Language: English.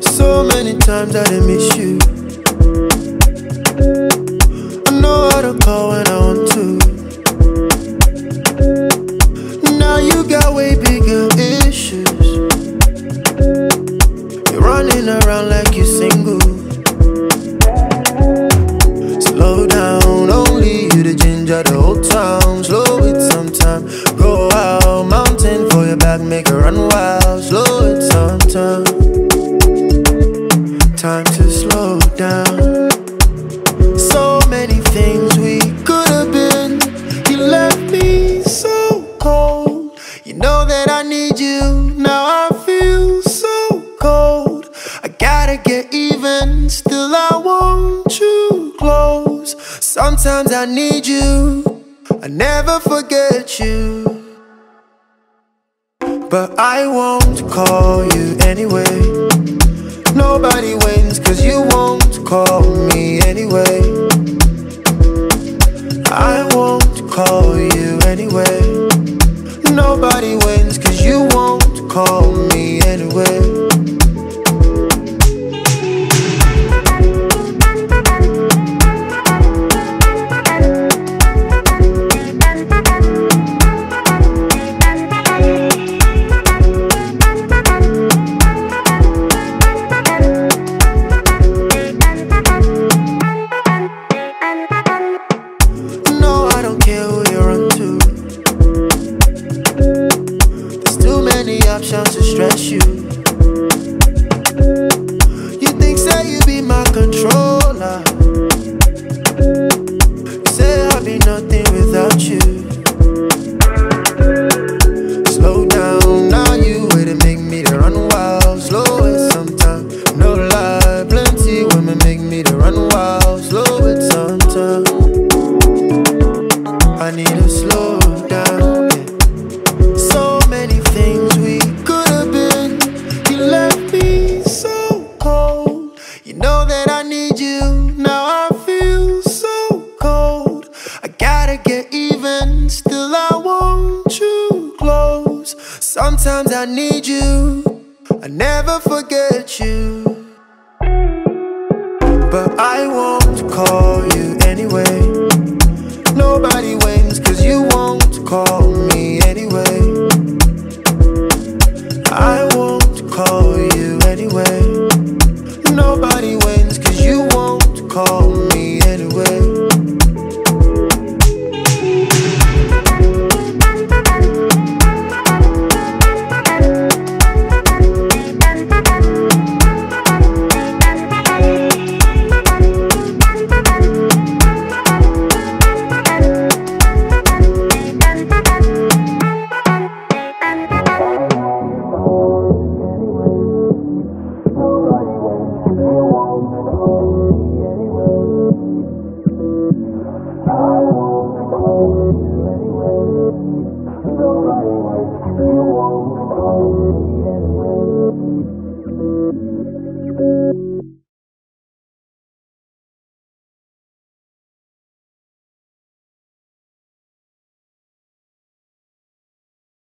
So many times I miss you. Back, make her run wild. Slow it sometime. Time to slow down. So many things we could have been. You left me so cold. You know that I need you. Now I feel so cold. I gotta get even. Still, I want you close. Sometimes I need you. I never forget you. But I won't call you anyway. Nobody wins cause you won't call me anyway. I won't call you anyway. Nobody wins cause you won't call me anyway. Options to stress you. You think say you be my controller. You say I'll be nothing without you. Slow down, now you way to make me to run wild. Slow it sometime, no lie. Plenty women make me to run wild. Slow it sometime. I need a slow need you. I never forget you. But I won't call you anyway. Nobody wins, cause you won't call me anyway. I won't call you anyway.